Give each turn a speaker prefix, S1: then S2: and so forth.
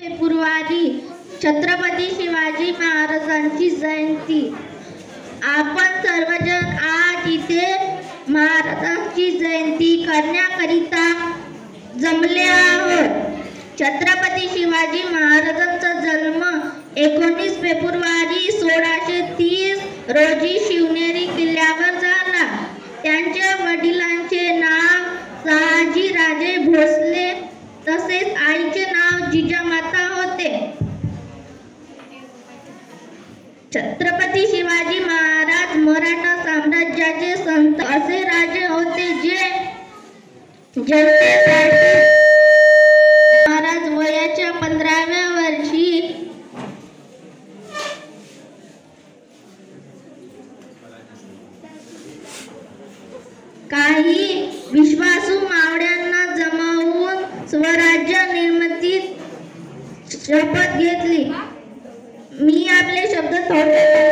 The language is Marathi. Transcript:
S1: फेब्रुवारी छत्रपती शिवाजी महाराजांची जयंती. आपण सर्वजण आज इथे महाराजांची जयंती करण्याकरिता जमले आहोत. छत्रपती शिवाजी महाराजांचा जन्म एकोणीस फेब्रुवारी सोळाशे तीस रोजी शिवनेरी किल्ल्यावर झाला. त्यांच्या वडिलांचे नाव शहाजी राजे भोसले तसेच आईचे नाव जिजामाता छत्रपती शिवाजी महाराज मराठा साम्राज्याचे संत असे राजे होते जे जनतेसाठी महाराज वयाच्या पंधराव्या वर्षी काही विश्वासू मावळ्यांना जमावून स्वराज्य निर्मितीत शपथ घेतली. मी Thank you.